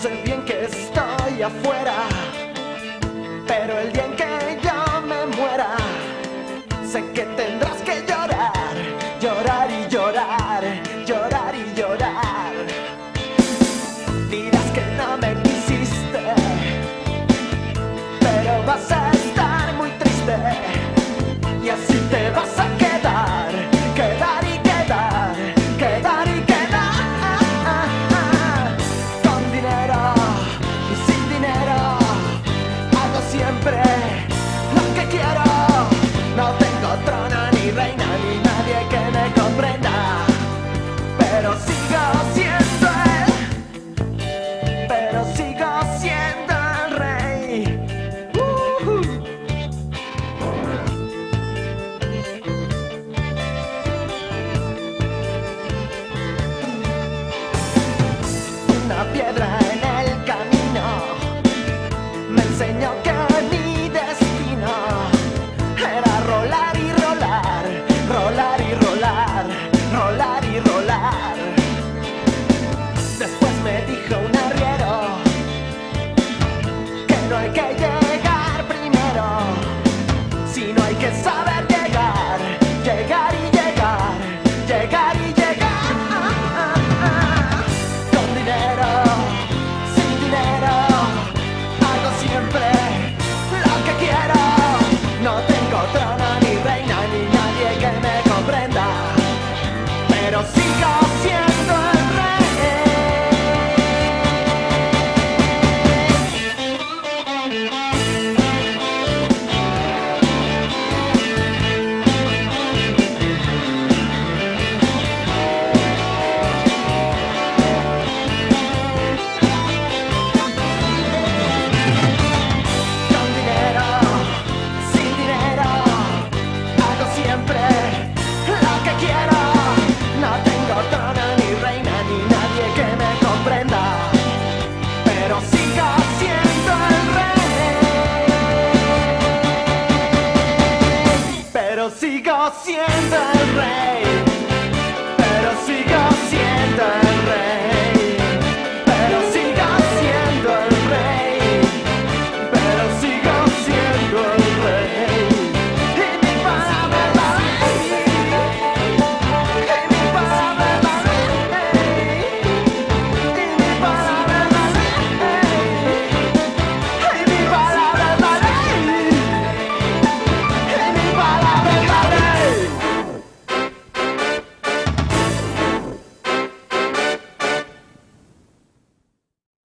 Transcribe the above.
sé bien que estoy afuera, pero el día en que yo me muera, sé que tendrás que llorar. Nadie que me comprenda, pero sigo siendo el, pero sigo siendo el rey. Una piedra en el camino me enseñó que a mí. llegar y llegar, llegar y llegar. Con dinero, sin dinero, hago siempre lo que quiero. No tengo trono ni reina ni nadie que me comprenda, pero sigo. sigo siendo el rey.